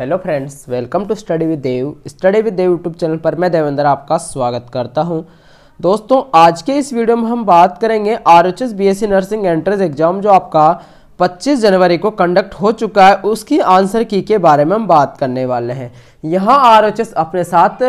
Hello friends welcome to study with Dev study with Dev YouTube channel पर मैं देवेंद्र आपका स्वागत करता हूँ। दोस्तों, आज के इस वीडियो में हम बात करेंगे R H S B S C nursing entrance exam जो आपका 25 जनवरी को कंडक्ट हो चुका है। उसकी आंसर की के बारे में हम बात करने वाले हैं। यहाँ आर एच एस अपने साथ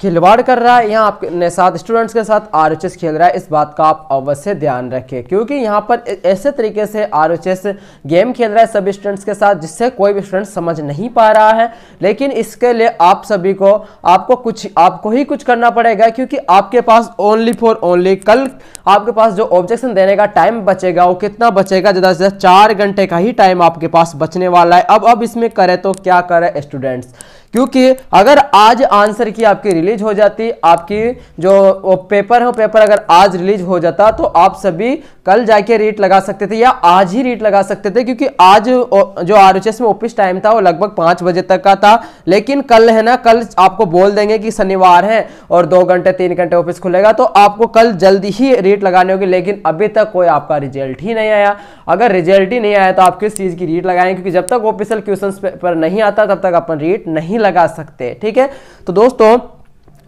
खिलवाड़ कर रहा है। यहाँ अपने साथ स्टूडेंट्स के साथ आरएचएस खेल रहा है। इस बात का आप अवश्य ध्यान रखें, क्योंकि यहाँ पर ऐसे तरीके से आरएचएस गेम खेल रहा है सभी स्टूडेंट्स के साथ, जिससे कोई भी स्टूडेंट समझ नहीं पा रहा है। लेकिन इसके लिए आप सभी को, आपको कुछ, आपको ही कुछ करना पड़ेगा, क्योंकि आपके पास ओनली फॉर ओनली कल आपके पास जो ऑब्जेक्शन देने का टाइम बचेगा, वो कितना बचेगा? ज़्यादा से ज़्यादा चार घंटे का ही टाइम आपके पास बचने वाला है। अब अब इसमें करें तो क्या करें स्टूडेंट्स क्योंकि अगर आज आंसर की आपकी रिलीज़ हो जाती, आपकी जो पेपर है पेपर अगर आज रिलीज़ हो जाता तो आप सभी कल जाके रेट लगा सकते थे या आज ही रेट लगा सकते थे, क्योंकि आज जो आरएचएस में ऑफ़िस टाइम था वो लगभग पाँच बजे तक का था। लेकिन कल है ना, कल आपको बोल देंगे कि शनिवार है और दो घंटे, तीन घंटे ऑफ़िस खुलेगा तो आपको कल जल्दी ही रेट लगाने होगी, लेकिन अभी तक कोई आपका रिज़ल्ट ही नहीं आया। अगर रिज़ल्ट ही नहीं आया तो आप किस चीज़ की रीट लगाएँगे क्योंकि जब तक ऑफिशियल क्वेश्चन पर नहीं आता, तब तक अपन रेट नहीं लगा सकते, ठीक है? तो दोस्तों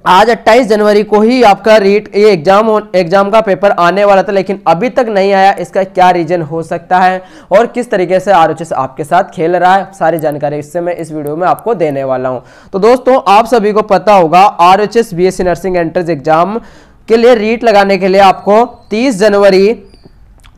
आज 28 जनवरी को ही आपका रीट, ये एग्ज़ाम एग्ज़ाम का पेपर आने वाला था, लेकिन अभी तक नहीं आया, इसका क्या रीजन हो सकता है और किस तरीके से आरएचएस आपके साथ खेल रहा है, सारी जानकारी इससे मैं इस वीडियो में आपको देने वाला हूँ। तो दोस्तों, आप सभी को पता होगा R H nursing entrance exam के लिए रीट लगाने के लिए आपको 30 जनवरी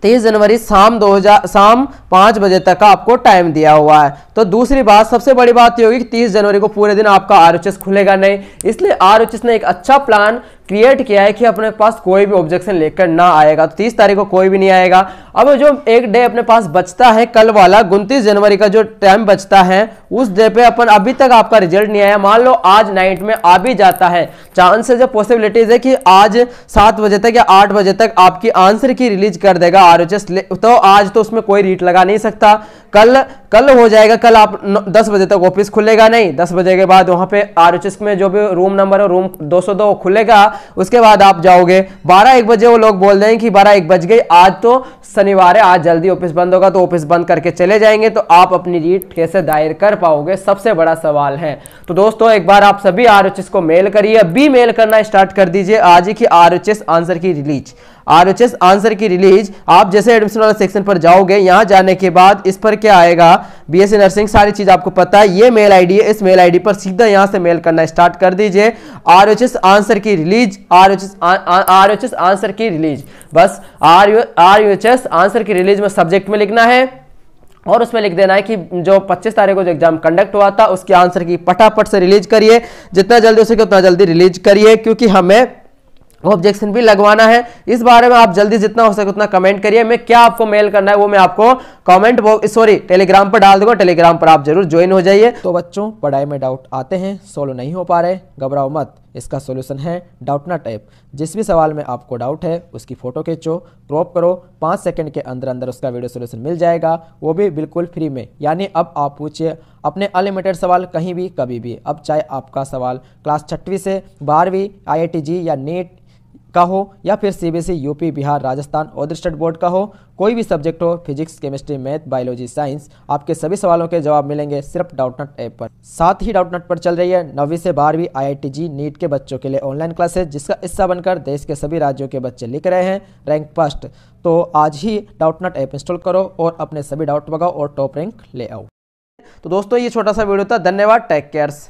तेईस जनवरी शाम दो हज़ार, शाम पाँच बजे तक का आपको टाइम दिया हुआ है। तो दूसरी बात, सबसे बड़ी बात ये होगी कि तीस जनवरी को पूरे दिन आपका आरएचएस खुलेगा नहीं। इसलिए आरएचएस ने एक अच्छा प्लान क्रिएट किया है कि अपने पास कोई भी ऑब्जेक्शन लेकर ना आएगा। तो तीस तारीख को कोई भी नहीं आएगा। अब जो एक डे अपने पास बचता है, कल वाला, उनतीस जनवरी का जो टाइम बचता है, उस डे पे अपन अभी तक आपका रिज़ल्ट नहीं आया। मान लो आज नाइट में आ भी जाता है। चांसेस है पॉसिबिलिटीज है कि आज सात बजे तक या आठ बजे तक आपकी आंसर की रिलीज़ कर देगा आर तो आज तो उसमें कोई रीट लगा नहीं सकता। कल कल हो जाएगा, कल आप दस बजे तक ऑफ़िस खुलेगा नहीं। दस बजे के बाद वहाँ पे आर में जो भी रूम नंबर है रूम 202 खुलेगा। उसके बाद आप जाओगे। बारह एक बजे वो लोग बोल रहे हैं कि बारह एक बज गई। आज तो शनिवार है, आज जल्दी ऑफ़िस बंद होगा तो ऑफ़िस बंद करके चले जाएँगे। तो आप अपनी रीट कैसे दायर कर पाओगे? सबसे बड़ा सवाल है। तो दोस्तों, एक बार आप सभी आर को मेल करिए। अभी मेल करना स्टार्ट कर दीजिए। आज ही की R answer key release. R answer key release, आप जैसे एडमिशन वाला सेक्शन पर जाओगे, यहाँ जाने के बाद इस पर क्या आएगा? बीएससी नर्सिंग सारी चीज़ आपको पता है, ये मेल आईडी है, इस मेल आईडी पर सीधा यहाँ से मेल करना स्टार्ट कर दीजिए। R answer key release R R answer key release. बस, R R answer key release में सब्जेक्ट में लिखना है, और उसमें लिख देना है कि जो 25 तारीख को जो एग्ज़ाम कंडक्ट हुआ था, उसके आंसर की फटाफट से रिलीज़ करिए। जितना जल्दी हो सके उतना जल्दी रिलीज़ करिए, क्योंकि हमें ऑब्जेक्शन भी लगवाना है। इस बारे में आप जल्दी जितना हो सके उतना कमेंट करिए। मैं क्या आपको मेल करना है वो मैं आपको कमेंट सॉरी टेलीग्राम पर डाल दूँगा। टेलीग्राम पर आप ज़रूर ज्वाइन हो जाइए। तो बच्चों, पढ़ाई में डाउट आते हैं सोल्व नहीं हो पा रहे, घबराओ मत। इसका सोल्यूशन है डाउटना टाइप जिस भी सवाल में आपको डाउट है, उसकी फ़ोटो खींचो क्रॉप करो। पाँच सेकंड के अंदर अंदर उसका वीडियो सोल्यूशन मिल जाएगा। वो भी बिल्कुल फ्री में। यानी अब आप पूछिए, अपने अनलिमिटेड सवाल कहीं भी, कभी भी। अब चाहे आपका सवाल क्लास छठवीं से बारहवीं आई या नीट का हो या फिर सीबीएसई, यूपी, बिहार, राजस्थान और स्टेट बोर्ड का हो कोई भी सब्जेक्ट हो, physics, chemistry, math, biology, science, आपके सभी सवालों के जवाब मिलेंगे सिर्फ़ डाउटनट ऐप पर। साथ ही डाउटनट पर चल रही है नौवीं से बारहवीं आईआईटी नीट के बच्चों के लिए ऑनलाइन क्लासेस, जिसका हिस्सा बनकर देश के सभी राज्यों के बच्चे लिख रहे हैं रैंक फ़र्स्ट। तो आज ही डाउटनट ऐप इंस्टॉल करो और अपने सभी डाउट भगाओ और टॉप रैंक ले आओ। तो दोस्तों, ये छोटा सा वीडियो था। धन्यवाद। Take cares.